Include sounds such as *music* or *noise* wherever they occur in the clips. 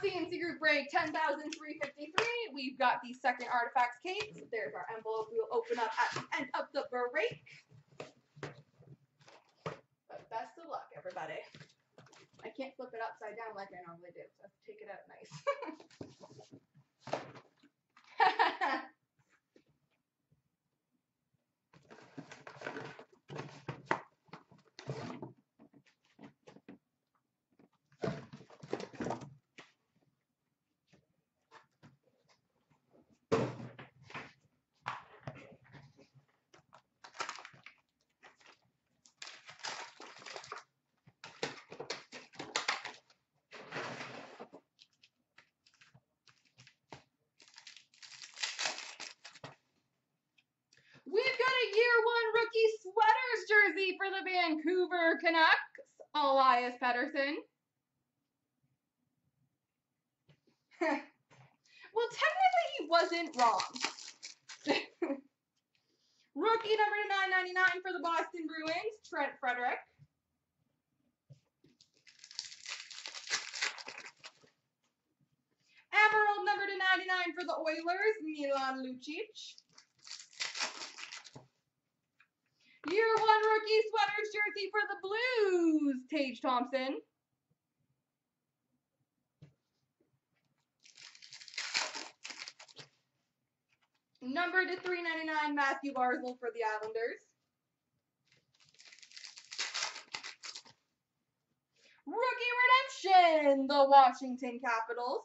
CNC group break 10,353. We've got the second artifacts case. There's our envelope we will open up at the end of the break. But best of luck, everybody. I can't flip it upside down like I normally do, so I have to take it out nice. *laughs* We've got a year one rookie sweaters jersey for the Vancouver Canucks, Elias Pettersson. *laughs* well, technically he wasn't wrong. *laughs* Rookie number to 999 for the Boston Bruins, Trent Frederic. Emerald number to 99 for the Oilers, Milan Lucic. Year one rookie sweaters jersey for the Blues, Tage Thompson. Number to 399, Mathew Barzal for the Islanders. Rookie redemption, the Washington Capitals.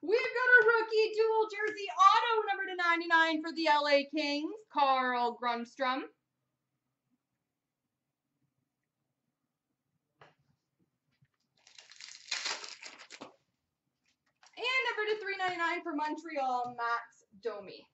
We've got a rookie dual jersey auto number to 99 for the LA Kings, Carl Grundstrom. And number to 399 for Montreal, Max Domi.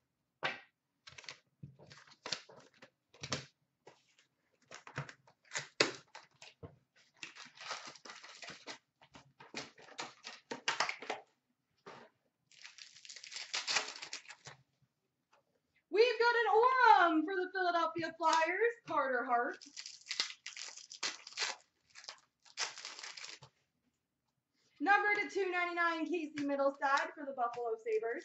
We've got an Aurum for the Philadelphia Flyers, Number to 299, Casey Mittelstadt for the Buffalo Sabres.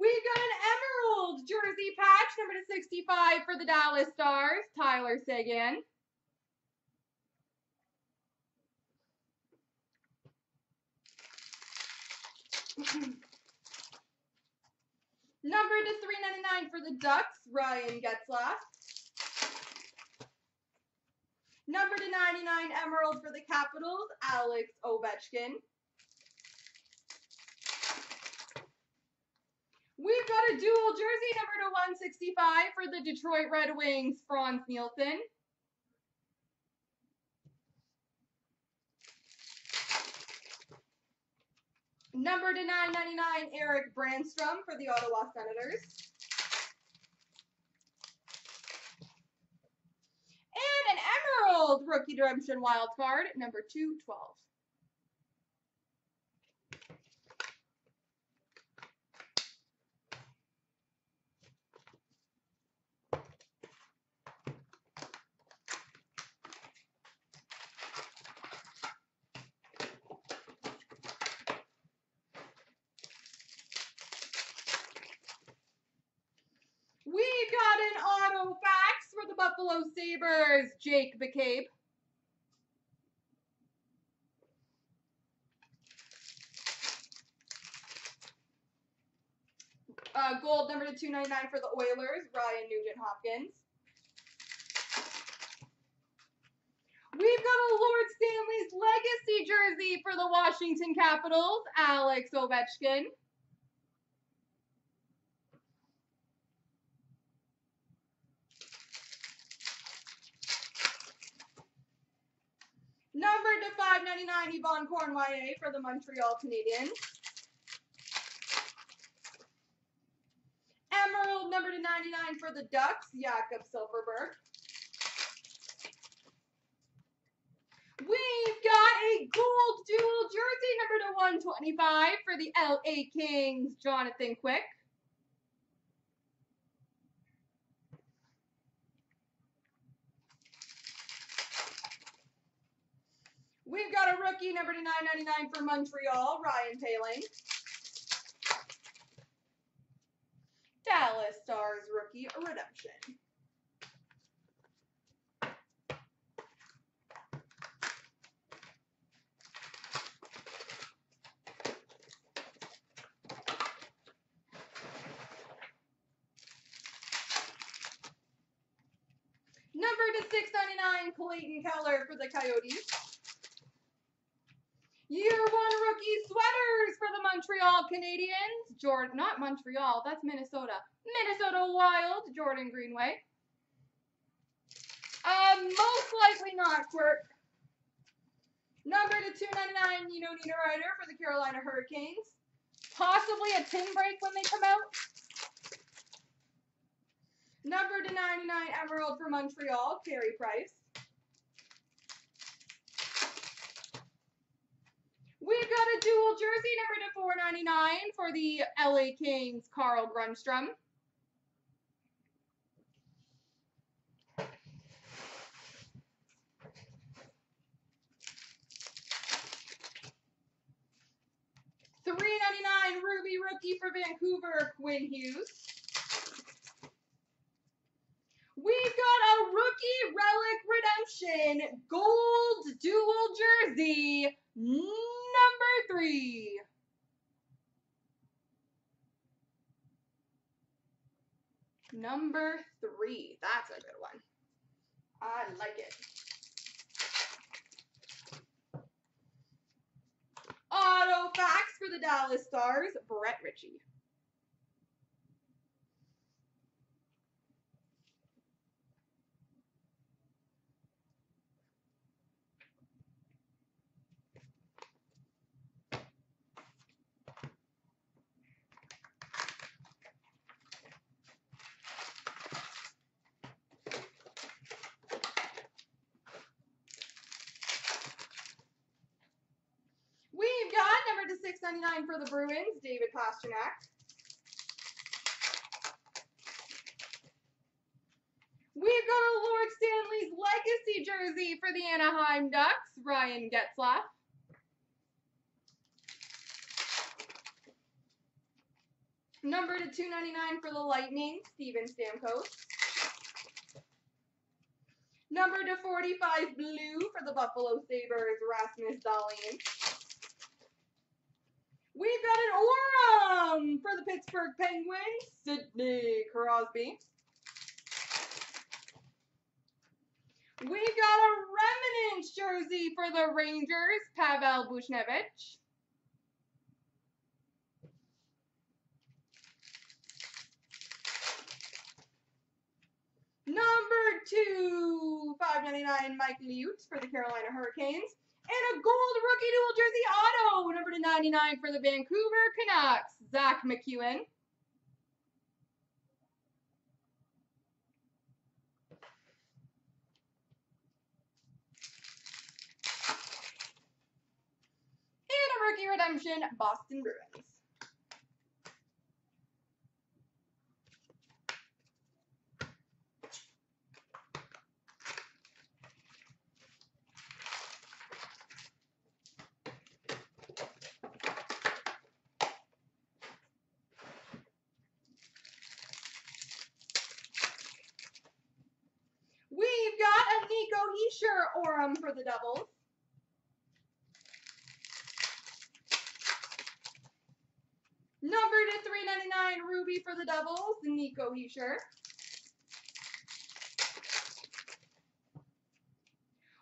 We've got an Emerald jersey patch, number to 65 for the Dallas Stars, Tyler Seguin. *clears throat* Number to 399 for the Ducks, Ryan Getzlaf. Number to 99 Emerald for the Capitals, Alex Ovechkin. We've got a dual jersey number to 165 for the Detroit Red Wings, Frans Nielsen. Number to 999 Erik Brannstrom for the Ottawa Senators. And an Emerald Rookie Redemption Wild Card, number 212. We got an auto facts for the Buffalo Sabres, Jake McCabe. Uh, gold number to 299 for the Oilers, Ryan Nugent Hopkins. We've got a Lord Stanley's Legacy jersey for the Washington Capitals, Alex Ovechkin. Number to 599, Yvan Cournoyer for the Montreal Canadiens. Emerald number to 99 for the Ducks, Jakob Silfverberg. We've got a gold dual jersey number to 125 for the LA Kings, Jonathan Quick. 99 for Montreal, Ryan Poehling. Dallas Stars rookie redemption. Number to 699, Clayton Keller for the Coyotes sweaters for the Montreal Canadiens. Jordan, not Montreal, that's Minnesota. Minnesota Wild, Jordan Greenway. Um, most likely not Quirk. Number to 299, Nino Niederreiter for the Carolina Hurricanes. Possibly a tin break when they come out. Number to 99, Emerald for Montreal, Carey Price. We've got a dual jersey number to 499 for the LA Kings, Carl Grundstrom. Three ninety nine Ruby rookie for Vancouver, Quinn Hughes. We've got a rookie relic redemption gold dual jersey three. Number three. That's a good one. I like it. Auto facts for the Dallas Stars, Brett Ritchie. We've got number to 699 for Bruins, David Pastrnak. We've got a Lord Stanley's Legacy jersey for the Anaheim Ducks, Ryan Getzlaf. Number to 299 for the Lightning, Steven Stamkos. Number to 45 blue for the Buffalo Sabres, Rasmus Dahlin. We've got an Aurum for the Pittsburgh Penguins, Sidney Crosby. We've got a remnant jersey for the Rangers, Pavel Buchnevich. Number two, 599 Mike Liut for the Carolina Hurricanes. And a gold rookie dual jersey auto, number to 99 for the Vancouver Canucks, Zack MacEwen. And a rookie redemption, Boston Bruins. We've got a Hischier Aurum um, for the Devils. Number to 399 Ruby for the Devils, Nico Hischier.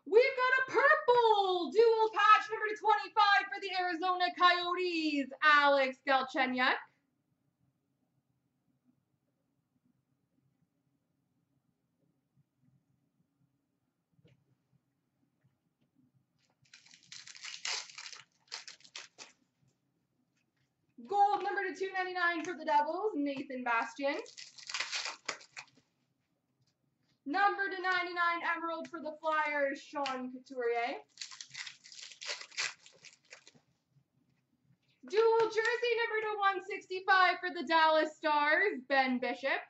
We've got a purple dual patch number to 25 for the Arizona Coyotes, Alex Galchenyuk. Gold number to 299 for the Devils, Nathan Bastian. Number to 99 Emerald for the Flyers, Sean Couturier. Dual jersey number to 165 for the Dallas Stars, Ben Bishop.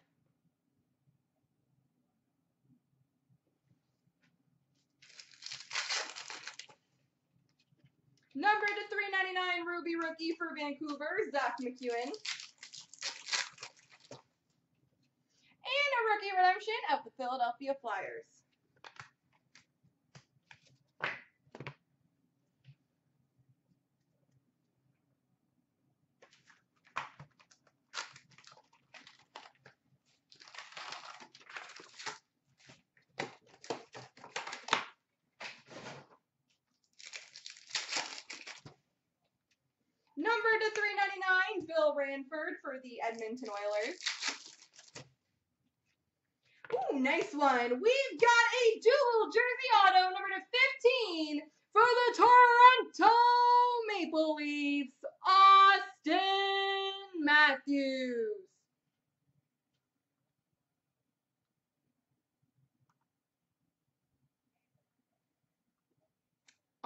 399 Ruby Rookie for Vancouver, Zack MacEwen. And a rookie redemption of the Philadelphia Flyers. Number to 399, Bill Ranford for the Edmonton Oilers. Ooh, nice one. We've got a dual jersey auto, number to 15, for the Toronto Maple Leafs, Auston Matthews.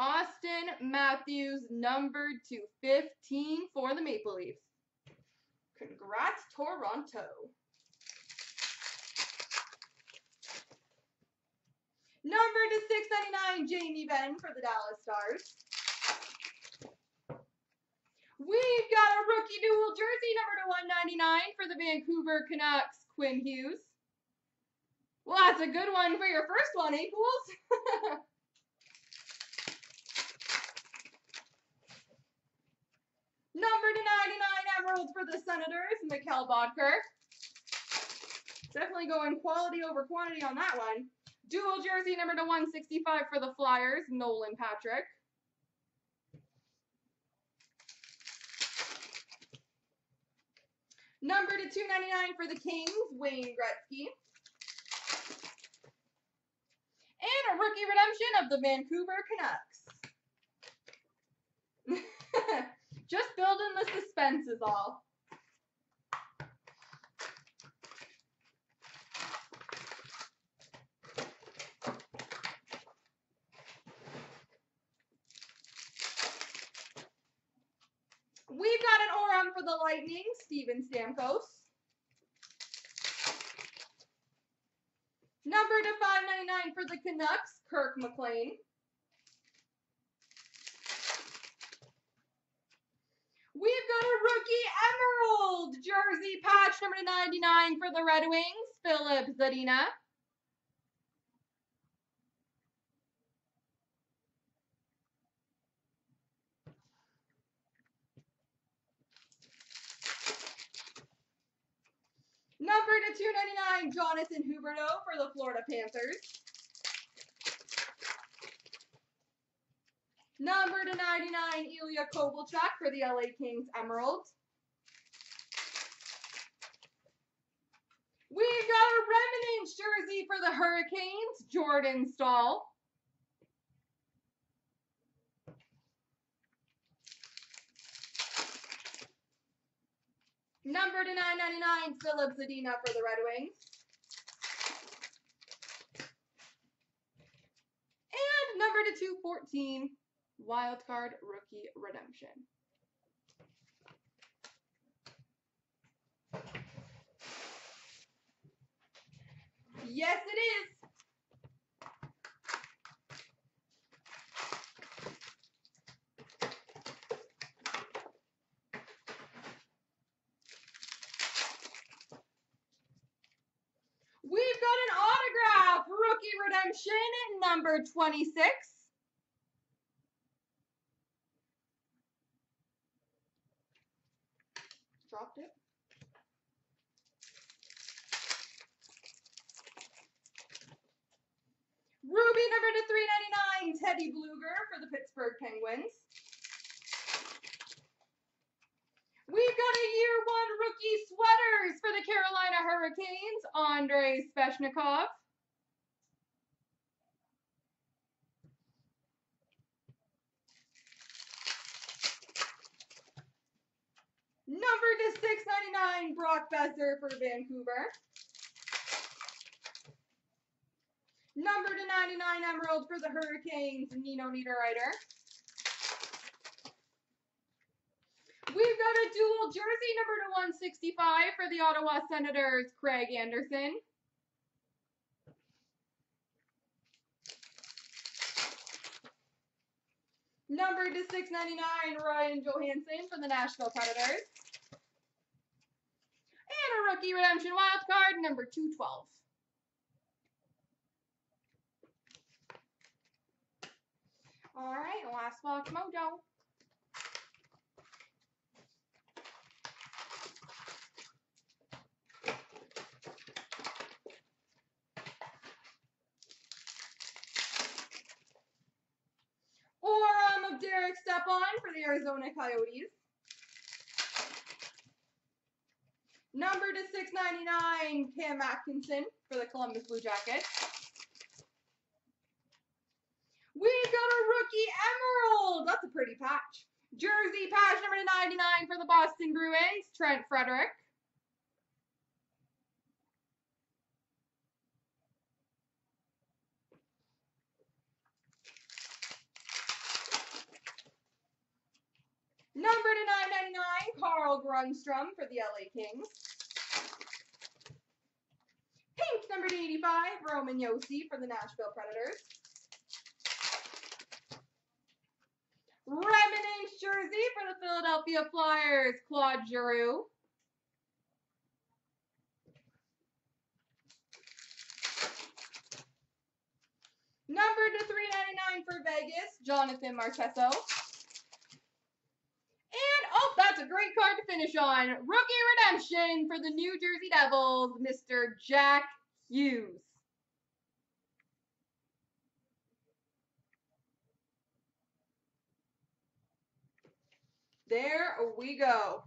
Auston Matthews, numbered to 15 for the Maple Leafs. Congrats, Toronto. Number to 699, Jamie Benn for the Dallas Stars. We've got a rookie dual jersey, number to 199 for the Vancouver Canucks, Quinn Hughes. Well, that's a good one for your first one, eh, *laughs* Number to 99 Emeralds for the Senators, Mikkel Bodker. Definitely going quality over quantity on that one. Dual jersey number to 165 for the Flyers, Nolan Patrick. Number to 299 for the Kings, Wayne Gretzky. And a rookie redemption of the Vancouver Canucks. *laughs* Just building the suspense is all. We've got an Aurum for the Lightning, Steven Stamkos. Number to 599 for the Canucks, Kirk McLean. We've got a rookie emerald jersey patch number 99 for the Red Wings, Filip Zadina. Number to 299, Jonathan Huberdeau for the Florida Panthers. Number to 99, Ilya Kovalchuk for the LA Kings Emerald. We've got a Remnants jersey for the Hurricanes, Jordan Staal. Number to 999, Filip Zadina for the Red Wings. And number to 214, Wildcard Rookie Redemption. Yes, it is. We've got an autograph, rookie redemption, number 26. Dropped it. Ruby number to 399, Teddy Blueger for the Pittsburgh Penguins. We've got a year one rookie sweaters for the Carolina Hurricanes, Andrei Svechnikov. Number to 699, Brock Boeser for Vancouver. Number to 99, Emerald for the Hurricanes, Nino Niederreiter. We've got a dual jersey number to 165 for the Ottawa Senators, Craig Anderson. Number to 699, Ryan Johansen for the Nashville Predators. And a rookie redemption wild card, number 212. All right, last box mojo. Aurum of Derek Stepan for the Arizona Coyotes. Number to 699, Cam Atkinson for the Columbus Blue Jackets. We got a rookie emerald. That's a pretty patch. Jersey patch number 99 for the Boston Bruins, Trent Frederic. Number to 999, Carl Grundstrom for the LA Kings. Pink number to 85, Roman Josi for the Nashville Predators. Remnants jersey for the Philadelphia Flyers, Claude Giroux. Number to 399 for Vegas, Jonathan Marchessault. And, oh, that's a great card to finish on. Rookie redemption for the New Jersey Devils, Mr. Jack Hughes. There we go.